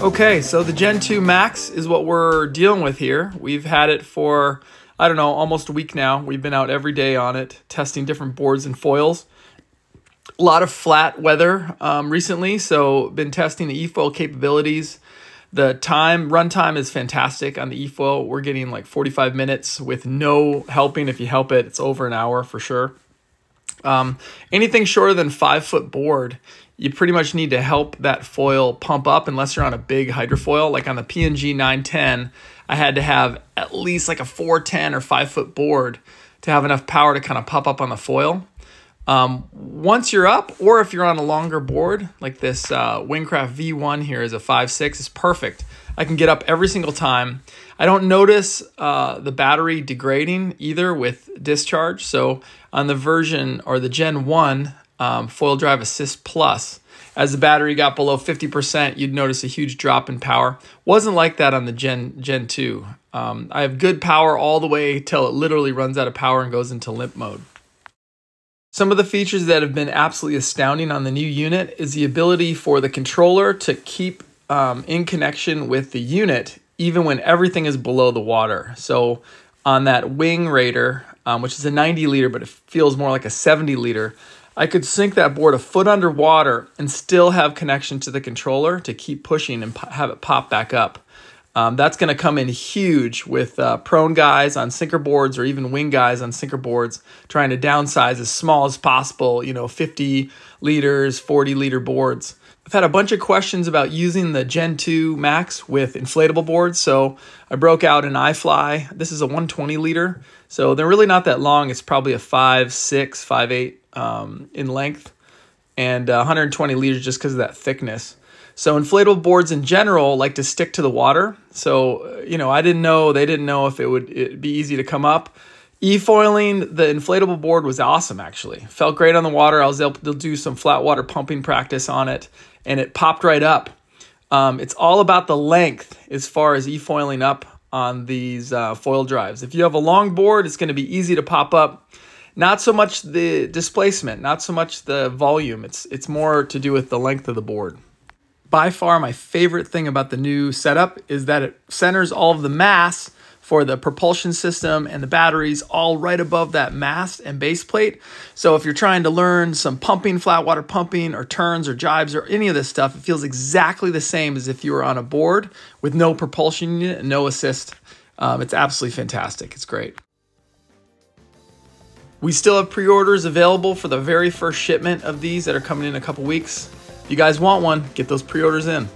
Okay, so the Gen 2 Max is what we're dealing with here. We've had it for, I don't know, almost a week now. We've been out every day on it, testing different boards and foils. A lot of flat weather um, recently, so been testing the eFoil capabilities. The time, runtime is fantastic on the eFoil. We're getting like 45 minutes with no helping. If you help it, it's over an hour for sure. Um, anything shorter than five foot board, you pretty much need to help that foil pump up unless you're on a big hydrofoil. Like on the PNG 910, I had to have at least like a 410 or five foot board to have enough power to kind of pop up on the foil. Um, once you're up, or if you're on a longer board, like this uh, Wingcraft V1 here is a 5.6, it's perfect. I can get up every single time. I don't notice uh, the battery degrading either with discharge. So on the version or the Gen 1 um, FoilDrive Assist Plus, as the battery got below 50%, you'd notice a huge drop in power. Wasn't like that on the Gen, Gen 2. Um, I have good power all the way till it literally runs out of power and goes into limp mode. Some of the features that have been absolutely astounding on the new unit is the ability for the controller to keep um, in connection with the unit even when everything is below the water. So on that Wingraider, um, which is a 90 liter, but it feels more like a 70 liter, I could sink that board a foot underwater and still have connection to the controller to keep pushing and have it pop back up. Um, that's going to come in huge with uh, prone guys on sinker boards or even wing guys on sinker boards trying to downsize as small as possible, you know, 50 liters, 40 liter boards. I've had a bunch of questions about using the Gen 2 Max with inflatable boards, so I broke out an iFly. This is a 120 liter, so they're really not that long. It's probably a 5, 6, 5, 8 um, in length, and uh, 120 liters just because of that thickness. So inflatable boards in general like to stick to the water. So, uh, you know, I didn't know, they didn't know if it would be easy to come up. E-foiling the inflatable board was awesome actually. Felt great on the water. I was able to do some flat water pumping practice on it and it popped right up. Um, it's all about the length as far as e-foiling up on these uh, foil drives. If you have a long board, it's going to be easy to pop up. Not so much the displacement, not so much the volume. It's it's more to do with the length of the board. By far, my favorite thing about the new setup is that it centers all of the mass for the propulsion system and the batteries all right above that mast and base plate. So if you're trying to learn some pumping, flat water pumping, or turns or jibes or any of this stuff, it feels exactly the same as if you were on a board with no propulsion unit and no assist. Um, it's absolutely fantastic. It's great. We still have pre-orders available for the very first shipment of these that are coming in a couple weeks. If you guys want one, get those pre-orders in.